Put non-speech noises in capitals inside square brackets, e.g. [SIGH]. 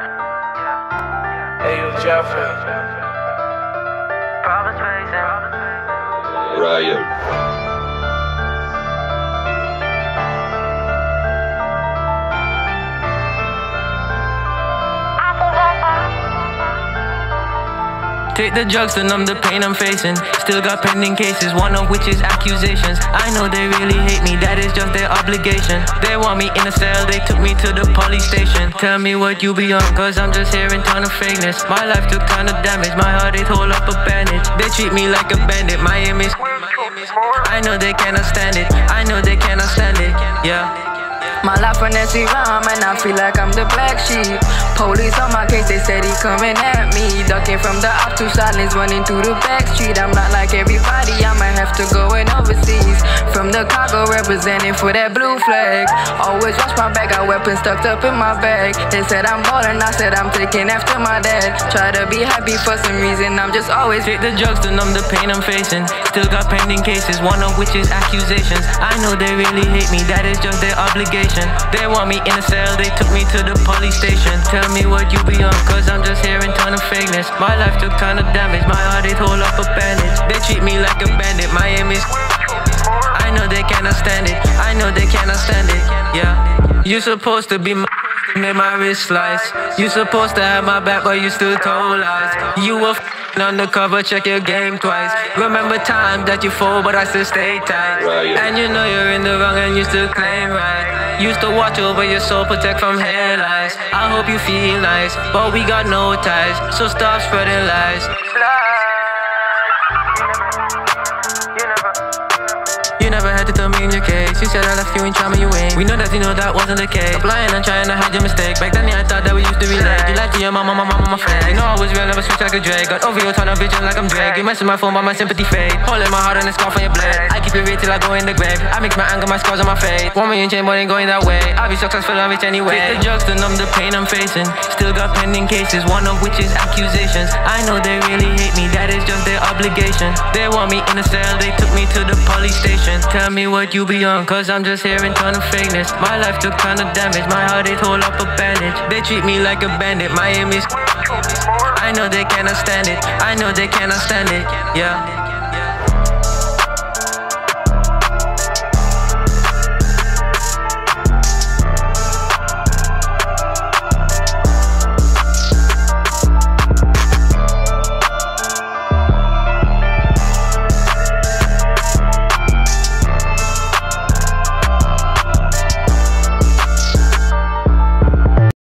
Yeah. Hey, yo, Jeffrey. Problems facing. Eh? Ryan. Take the drugs to numb the pain I'm facing. Still got pending cases, one of which is accusations. I know they really hate me, that is just their obligation. They want me in a cell, they took me to the police station. Tell me what you be on, cause I'm just hearing ton of fakeness. My life took ton of damage, my heart is hold up a bandage. They treat me like a bandit, my aim is. I know they cannot stand it, I know they cannot stand it, yeah. My life a Nancy rhyme and I feel like I'm the black sheep. Police on my case, they he coming at me. Ducking from the up to silence, running through the back street. I'm not like everybody, I might have to go in overseas. The cargo representing for that blue flag. Always watch my back, got weapons stuffed up in my bag. They said I'm ballin', I said I'm taking after my dad. Try to be happy for some reason, I'm just always. Take the drugs to numb the pain I'm facing. Still got pending cases, one of which is accusations. I know they really hate me, that is just their obligation. They want me in a cell, they took me to the police station. Tell me what you be on, cause I'm just hearing ton of fakeness. My life took of damage, my heart is hold up a bandage. They treat me like a bandit, You supposed to be my. Made my wrist slice. You supposed to have my back, but you still told lies. You were f***ing undercover, check your game twice. Remember times that you fall, but I still stay tight. And you know you're in the wrong and you still claim right. Used to watch over your soul, protect from hair lies. I hope you feel nice, but we got no ties, so stop spreading lies. In your case. You said I left you in trauma, you ain't. We know that you know that wasn't the case. Applying and trying to hide your mistake. Back then, yeah, I thought that we used to be relate. You lied to your mama, my mama, my friend. You know I was real, never switch like a Drake. Got over your tunnel vision like I'm Drake. You messing my phone, but my sympathy fade. Holding my heart on the scarf on your blade. I keep it real till I go in the grave. I mix my anger, my scars on my face. One million chain, but ain't going that way. I'll be successful, I'm rich anyway. Take the drugs to numb the pain I'm facing. Still got pending cases, one of which is accusations. I know they really hate me, obligation. They want me in a cell, they took me to the police station. Tell me what you be on, cause I'm just hearing ton of fakeness. My life took ton of damage, my heart is hold up a bandage. They treat me like a bandit, my aim is. [LAUGHS] I know they cannot stand it, I know they cannot stand it, yeah.